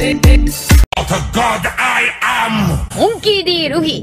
Out To God I am. Unki di ruhi.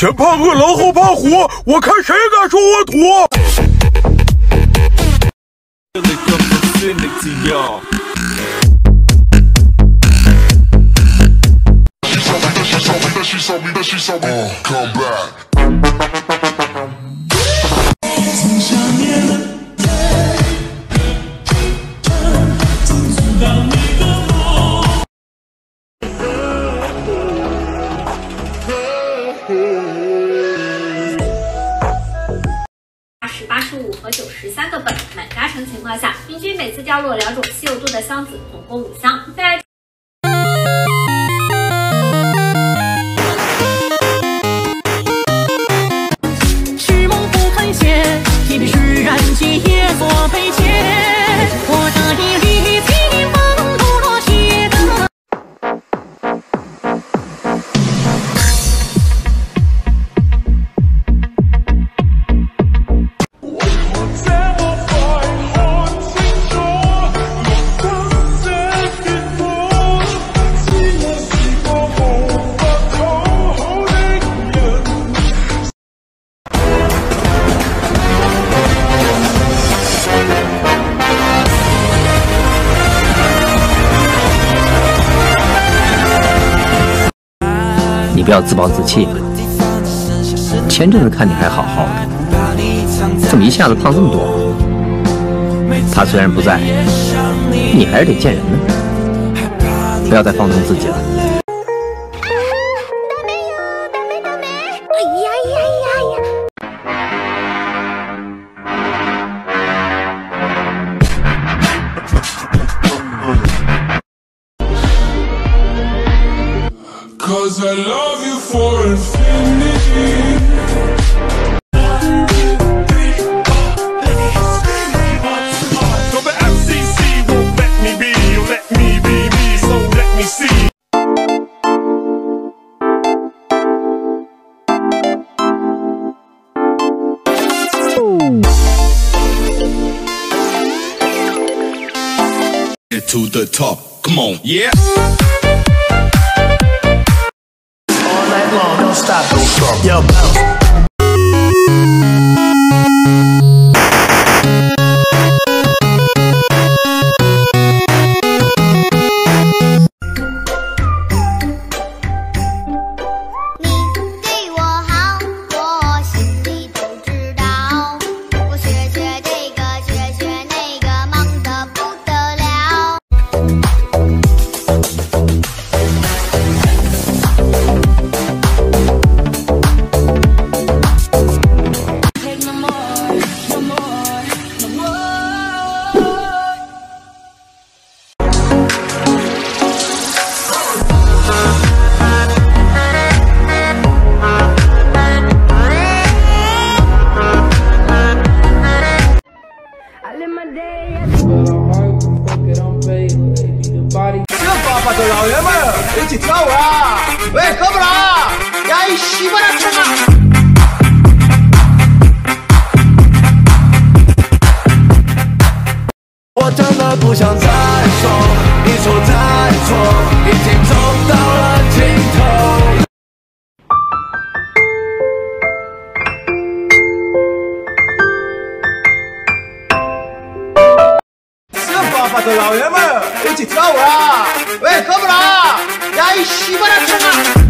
前怕饿狼后怕虎，我看谁敢说我土！Oh, come back. 八十五和九十三个本，满加成情况下，平均每次掉落两种稀有度的箱子，总共五箱。在你不要自暴自弃。前阵子看你还好好的，怎么一下子胖这么多？他虽然不在，你还是得见人呢。不要再放纵自己了。To the top, come on, yeah. all night long, don't stop, don't stop. Yo, bounce. 喂，哥，不让，要一起来吃饭。怕的老爷们儿，一起跳我啊！喂，哥们儿啊，来西瓜来吃嘛。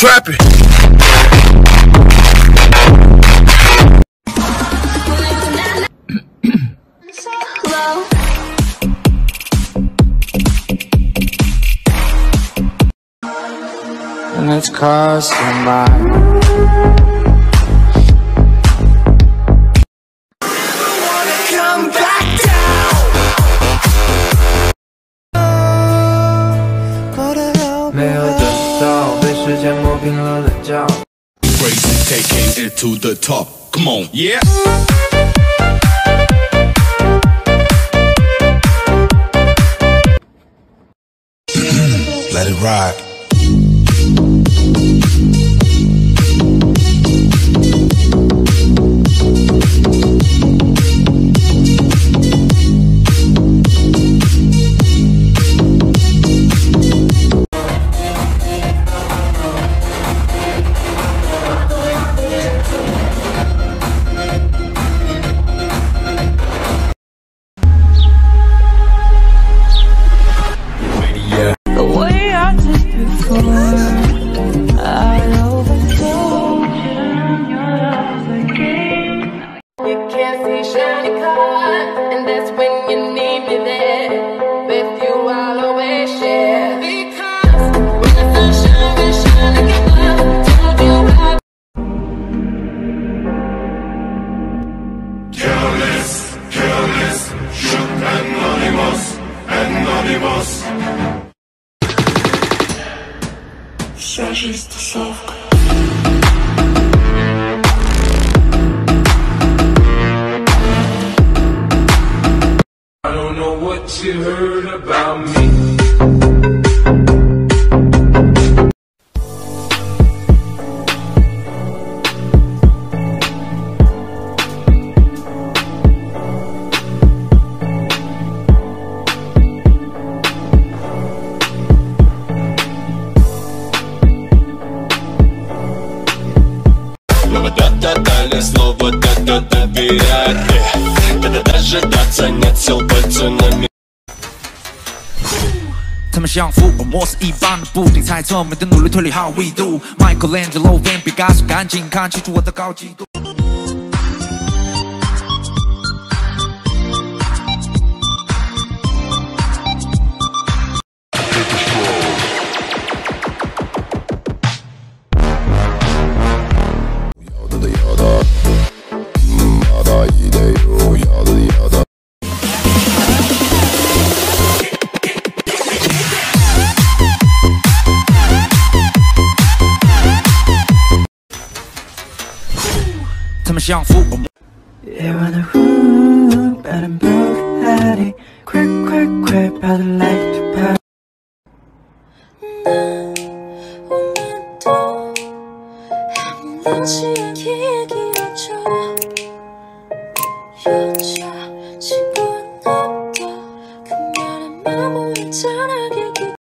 Trapping. And it's costing by. Taking it to the top. Come on, yeah. Let it ride. I don't know what you heard about me. Далее слово да-да доверять э. Когда дожидаться нет сил пальцы на ми- 他们像福尔摩斯一般的不停猜测，没的努力推理好维度。Michelangelo、Van Picasso，赶紧看清楚我的高级度。 他们像福尔摩。 Yeah, when the room, bad and broke, had it. Quick,